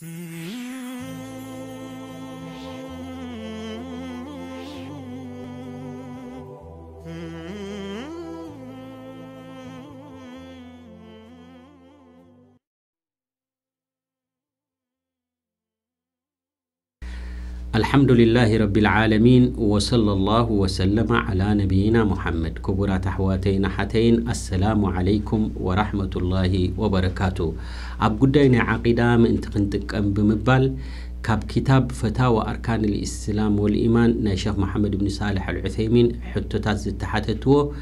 Hmm. الحمد لله رب العالمين وصلى الله وسلم على نبينا محمد. كبرات أحواتين حتين السلام عليكم ورحمة الله وبركاته. أب قدين عقيدة من تقنتك بمبال. كاب كتاب فتاوى أركان الإسلام والإيمان نا شيخ محمد بن صالح العثيمين حتتات زتحتتو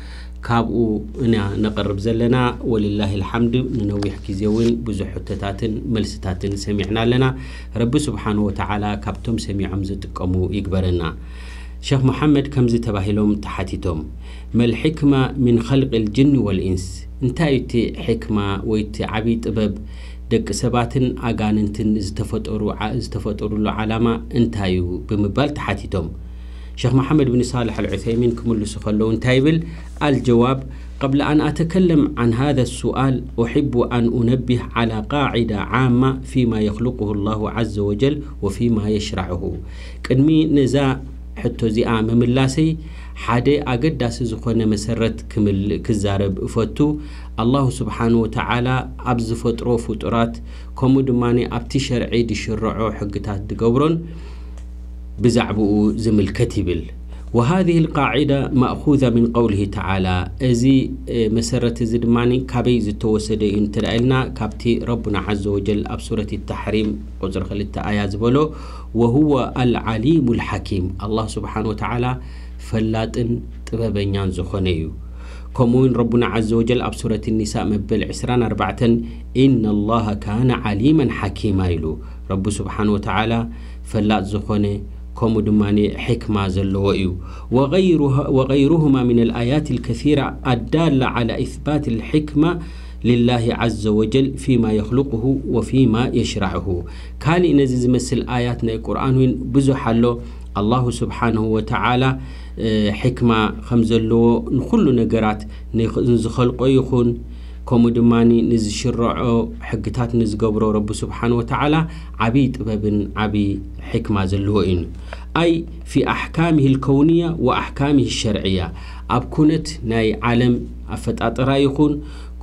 ካብኡ እና ነቐርብ ዘለና ወልላህ ልሓምድ ንነዊሕ ግዜ እውን ብዙሕ ሕቶታትን መልስታትን ሰሚዕና ኣለና ረቢ ስብሓን ወተዓላ ካብቶም ሰሚዖም ዝጥቀሙ ይግበረና ሸክ መሓመድ ከምዚ ተባሂሎም ተሓቲቶም መልሕክማ ምን ኸልቂ ልጅን ወልኢንስ እንታይ እቲ ሕክማ ወይቲ ዓብዪ ጥበብ ደቂ ሰባትን ኣጋንንትን ዝተፈጠሩሉ ዓላማ እንታይ እዩ ብምባል ተሓቲቶም شيخ محمد بن صالح العثيمين كمل سخلو تايبل الجواب قبل أن أتكلم عن هذا السؤال أحب أن أنبه على قاعدة عامة فيما يخلقه الله عز وجل وفيما يشرعه. كنمي نزاع حتى زياء مملاسي حادي أقداس زخونة مسرت كمل كزارب فتو. الله سبحانه وتعالى أبز فترو فترات كمو دماني أبتي شرعي دي شرعو حقتات بزعبؤ زملكت يبل وهذه القاعدة مأخوذة من قوله تعالى أزي مسرة زدماني كابي زتوسد انتلعلنا كابتي ربنا عز وجل أب سورة التحريم قدر خلت آيات بلو وهو العليم الحكيم الله سبحانه وتعالى فلاتن طببنيان زخنيو كمون ربنا عز وجل أب سورة النساء مبل عسران أربعة إن الله كان عليما حكيما يلو رب سبحانه وتعالى فلات زخنه كم دماني حكمة زلوئيو وغيرها وغيرهما من الآيات الكثيرة الدالة على إثبات الحكمة لله عز وجل فيما يخلقه وفيما يشرعه كالي نزز مثل آياتنا القرآن وين بزح له الله سبحانه وتعالى حكمة خمزلو نخلو نقرات نزخلقو يخون ከምኡ ድማኒ ንዝሽርዖ ሕግታት ንዝገብሮ ረቢ ስብሓን ወተዓላ ዓብዪ ጥበብን ዓብዪ ሕክማ ዘለዎ እዩ ኣይ ፊ ኣሕካምህ ልከውንያ ወኣሕካምህ ሸርዕያ ኣብ ኩነት ናይ ዓለም ኣፈጣጥራ ይኹን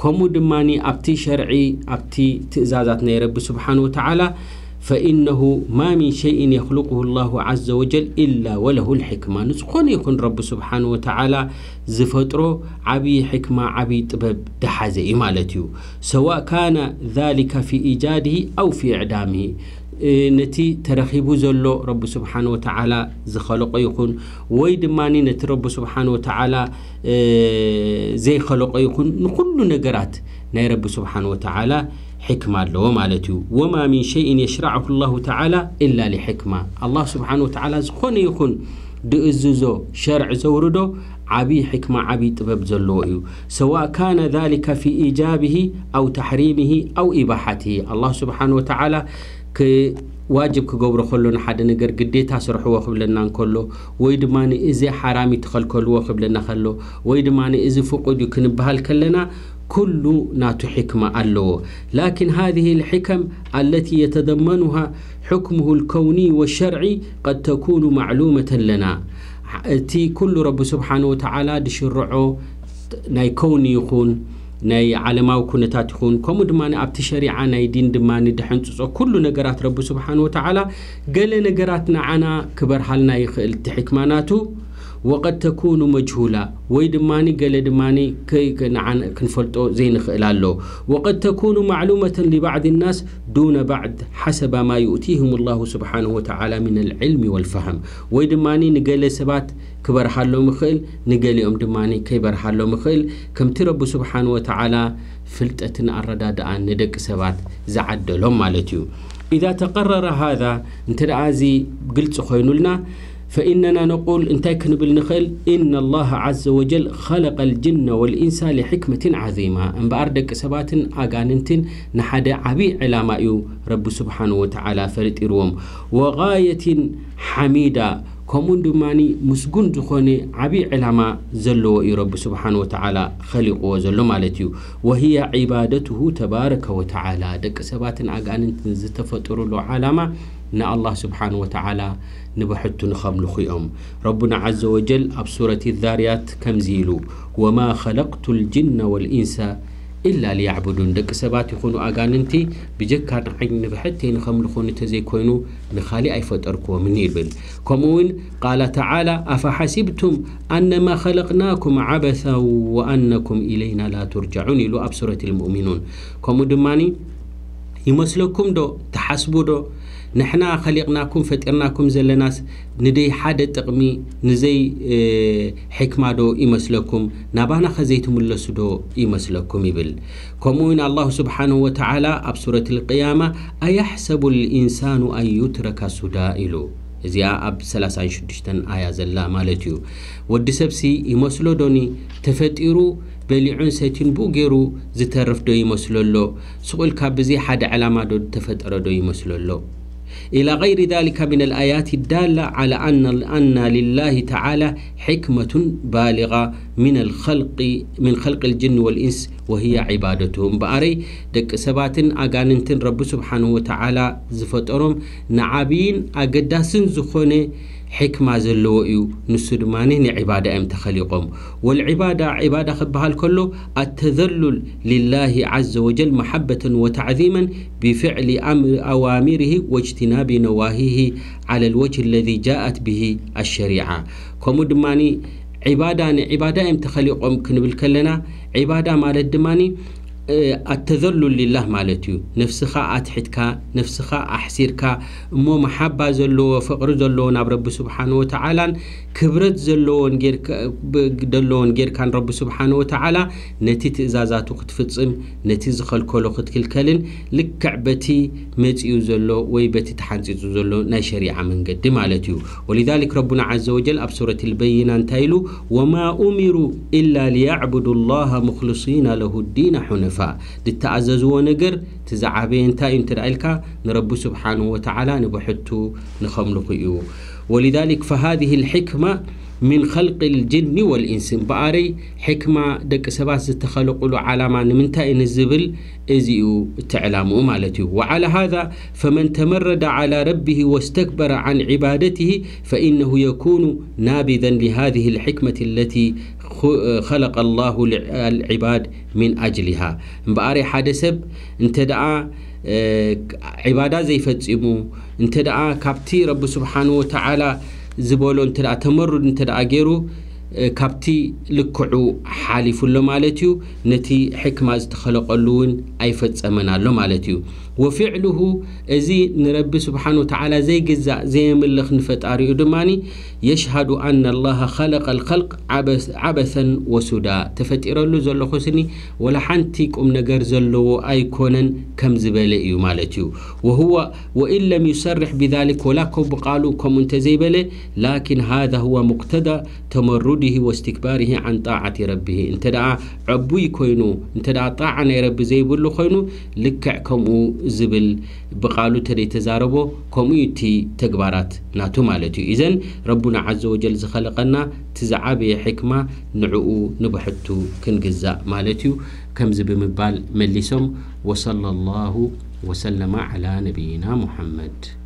ከምኡ ድማኒ ኣብቲ ሸርዒ ኣብቲ ትእዛዛት ናይ ረቢ ስብሓን ወተዓላ فإنه ما من شيء يخلقه الله عز وجل إلا وله الحكمة نسخون يكون رب سبحانه وتعالى زفترو عبي حكمة عبي طبب دحازي مالتيو سواء كان ذلك في إيجاده أو في إعدامه ነቲ ተረኺቡ ዘሎ ረቢ ስብሓን ወተዓላ ዝኸለቆ ይኹን ወይ ድማኒ ነቲ ረቢ ስብሓን ወተዓላ ዘይኸለቆ ይኹን ንኩሉ ነገራት ናይ ረቢ ስብሓን ወተዓላ حكمة له مالتي وما من شيء يشرعه الله تعالى إلا لحكمة الله سبحانه وتعالى زخون يكون دئززو شرع زوردو عبي حكمة عبي طبب زلوئي سواء كان ذلك في إيجابه أو تحريمه أو إباحته الله سبحانه وتعالى ك واجب كقبر خلونا حد نجر قديتا سرحوا خبلنا نكله ويدماني إذا حرامي تخلكلوا خبلنا خلو ويدماني إذا فقد يكن بهالكلنا كل ناتو حكمة ألو لكن هذه الحكم التي يتضمنها حكمه الكوني والشرعي قد تكون معلومة لنا تي كل رب سبحانه وتعالى دشرعو ناي كوني يكون ናይ ዓለማዊ ኩነታት ይኹን ከምኡ ድማ ኣብቲ ሸሪዓ ናይ ዲን ድማ ድሕንፅፆ ኩሉ ነገራት ረቢ ስብሓን ወተዓላ ገለ ነገራት ንዓና ክበርሃልና ይኽእል እቲ ሕክማናቱ وقد تكون مجهولة. ويدماني قال دماني كي كنفلتو زين خلالو. وقد تكون معلومة لبعض الناس دون بعد حسب ما يؤتيهم الله سبحانه وتعالى من العلم والفهم. ويدماني نقال سبات كبرحالو مخيل نقال يوم دماني كي برحالو مخيل. كم تربو سبحانه وتعالى فلتة الرداد أن ندق سبات زعدلهم مالتيو. إذا تقرر هذا انت رأزي قلت خينو لنا فإننا نقول انتي كنبل نخل إن الله عز وجل خلق الجن والإنس لحكمة عظيمة أن بأردك سبات أغاننتن نحد عبي علامة رب سبحانه وتعالى فرد إروم وغاية حميدة ከምኡ ድማኒ ምስጉን ዝኾነ ዓብዪ ዕላማ ዘለዎ እዩ ረቢ ስብሓን ወተዓላ ኸሊቕዎ ዘሎ ማለት እዩ ወህያ ዒባደትሁ ተባረከ ወተዓላ ደቂ ሰባትን ኣጋንንትን ዝተፈጥሩሉ ዓላማ ንኣላህ ስብሓን ወተዓላ ንብሕቱ ንኸምልኹ እዮም ረቡና ዓዘ ወጀል ኣብ ሱረት ዛርያት ከምዚ ኢሉ ወማ ኸለቅቱ ልጅነ ወልኢንሳ ኢላ ልያዕቡዱን ደቂ ሰባት ይኹኑ ኣጋንንቲ ብጀካ ንዓይኒ ንብሕተይ ንኸምልኹ እንተዘይኮይኑ ንኻሊእ ኣይፈጠርክዎምኒ ይብል ከምኡ ውን ቃል ተዓላ ኣፈሓሲብቱም ኣነማ ኸለቕናኩም ዓበሳ ወኣነኩም ኢለይና ላ ትርጃዑን ኢሉ ኣብ ሱረት ልሙእሚኑን ከምኡ ድማኒ ይመስለኩም ዶ ተሓስቡ ዶ ንሕና ኸሊቕናኩም ፈጢርናኩም ዘለናስ ንደይ ሓደ ጥቕሚ ንዘይ ሕክማ ዶ ይመስለኩም ናባና ኸዘይትምለሱ ዶ ይመስለኩም ይብል ከምኡ ውን ኣላሁ ስብሓንሁ ወተዓላ ኣብ ሱረት ልቅያማ ኣያሕሰቡ ልኢንሳኑ ኣን ዩትረካ ሱዳ ኢሉ እዚኣ ኣብ 36 ኣያ ዘላ ማለት እዩ። ወዲ ሰብሲ ይመስሎ ዶኒ ተፈጢሩ በሊዑን ሰትን ብኡ ገይሩ ዝተርፍ ዶ ይመስሎ ኣሎ ስቑኢልካ ብዘይ ሓደ ዕላማ ዶ ተፈጠረ ዶ ይመስሎ ኣሎ إلى غير ذلك من الآيات الدالة على أن أن لله تعالى حكمة بالغة من الخلق من خلق الجن والإنس وهي عبادتهم. بأري دك سباتن أغاننتن رب سبحانه وتعالى زفترهم نعابين أقداسن زخوني حكمة زلوئيو نسودمانين عبادة أم تخليقهم والعبادة عبادة خبها الكل التذلل لله عز وجل محبة وتعظيما بفعل أمر أوامره واجتناب نواهيه على الوجه الذي جاءت به الشريعة كمدماني عبادة عبادة أم تخليقهم كنبل كلنا عبادة مال دماني ኣተዘሉል ልላህ ማለት እዩ ነፍስኻ ኣትሒትካ ነፍስኻ ኣሕሲርካ እሞ መሓባ ዘለዎ ፍቕሪ ዘለዎ ናብ ረቢ ስብሓን ወተዓላን كبرت زلون غير دلون غير كان رب سبحانه وتعالى نتيت إزازات وختفتصم نتيز خلكولو ختكل كلن لك كعبتي ميت يوزلو ويبتي تحنز يوزلو نشريعة من قد ما ولذلك ربنا عز وجل أبصرة البينة تايلو وما أمروا إلا ليعبدوا الله مخلصين له الدين حنفا لتعززوا ونقر تزعبين تايم ترعيلك نرب سبحانه وتعالى نبحتو نخملقيو ولذلك فهذه الحكمة من خلق الجن والإنس. بأري حكمة دك سباس تخلقوا علامة نمنتا نزبل إزيو تعلامو مالتي وعلى هذا فمن تمرد على ربه واستكبر عن عبادته فإنه يكون نابذا لهذه الحكمة التي خلق الله العباد من أجلها. بأري حدثب انت دعا عبادة زي فتسمو انت دعا كابتي رب سبحانه وتعالى ዝበሎ እንተ ተመሩድ እንተ ገይሩ كابتي لكعو حالي فلو مالتيو نتي حكمة استخلق اللون أي فتس أمنا لو مالتيو وفعله أزي نربي سبحانه وتعالى زي قزا زي ملخ نفت أريو دماني يشهد أن الله خلق الخلق عبث عبثا وسودا تفت إرلو زلو خسني ولا حنتيك أم نقر زلو أي كونن كم زبالي مالتيو وهو وإن لم يصرح بذلك ولكو بقالو كم انت لكن هذا هو مقتدى تمرد جحوده واستكباره عن طاعة ربه. انت دعا عبوي كوينو انت دعا طاعة يرب زي بلو خوينو لكع كمو زبل بقالو تري تزاربو كمو يتي تكبارات. ناتو مالتو إذن ربنا عز وجل زخلقنا تزعابي حكمة نعو نبحتو كنقزا مالتو كمز مبال مليسم؟ وصلى الله وسلم على نبينا محمد.